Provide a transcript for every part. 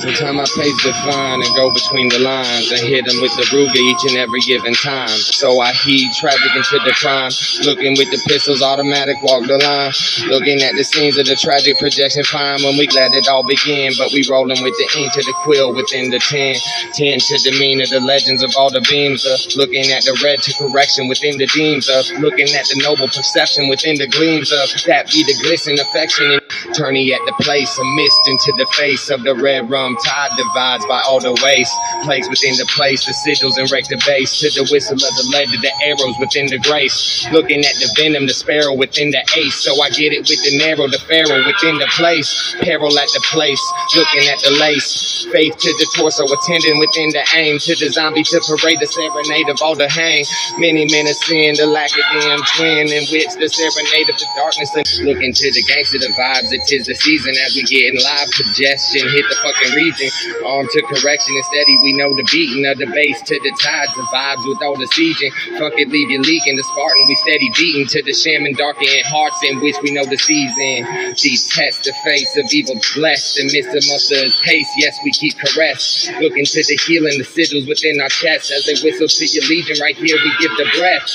Sometimes I pace define and go between the lines and hit them with the Ruger each and every given time. So I heed traffic into the crime. Looking with the pistols, automatic walk the line. Looking at the scenes of the tragic projection fine when we glad it all begin. But we rolling with the ink to the quill within the 10. 10 to demeanor, the legends of all the beams of looking at the red to correction within the deems of looking at the noble perception within the gleams of that be the glisten affection and tourney at the place, a mist into the face of the red rum tide divides by all the waste. Place within the place, the sigils and wreck the base to the whistle of the lead to the arrows within the grace. Looking at the venom, the sparrow within the ace. So I get it with the narrow, the pharaoh within the place. Peril at the place, looking at the lace. Faith to the torso, attending within the aim. To the zombie to parade the serenade of all the hang. Many men are the lack of damn twin in which the serenade of the darkness. Looking to the gangster, the vibes, it is the season as we get in live congestion. Hit the fucking region. Arm to correction and steady, we know the beating of the bass to the tides, the vibes with all the sieging. Fuck it, leave you leaking. The Spartan, we steady beating to the shaman, darkened hearts in which we know the season. Detest the face of evil, blessed and miss the mustard pace. Yes, we keep caressed. Looking to the healing, the sigils within our chests as they whistle to your legion. Right here, we give the breath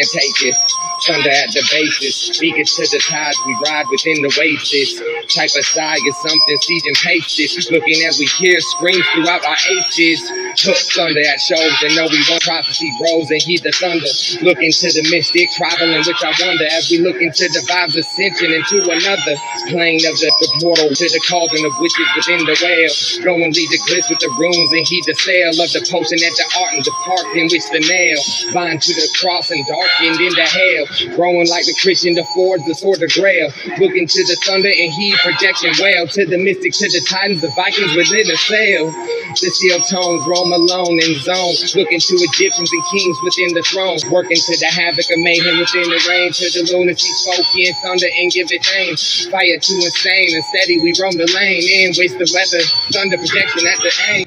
and take it. Thunder at the basis, speaking to the tides, we ride within the waves. Type of side is something siege and paste. Looking as we hear screams throughout our ages. Hook thunder at shows and know we want prophecy grows and heed the thunder. Looking to the mystic, traveling which I wonder as we look into the vibes ascension into another plane of the, the portal to the cauldron of witches within the well. Go and lead the glitz with the runes and heed the sale of the potion at the art and the park in which the nail bind to the cross and darkened into hell. Growing like the Christian, the forge, the sword, the grail. Looking to the thunder and heed projection well. To the mystic, to the titans, the Vikings within the sail. The seal tones roam alone in zone. Looking to Egyptians and kings within the throne. Working to the havoc of mayhem within the rain. To the lunacy spoke in thunder and give it name. Fire too insane and steady we roam the lane. In waste the weather, thunder projection at the aim.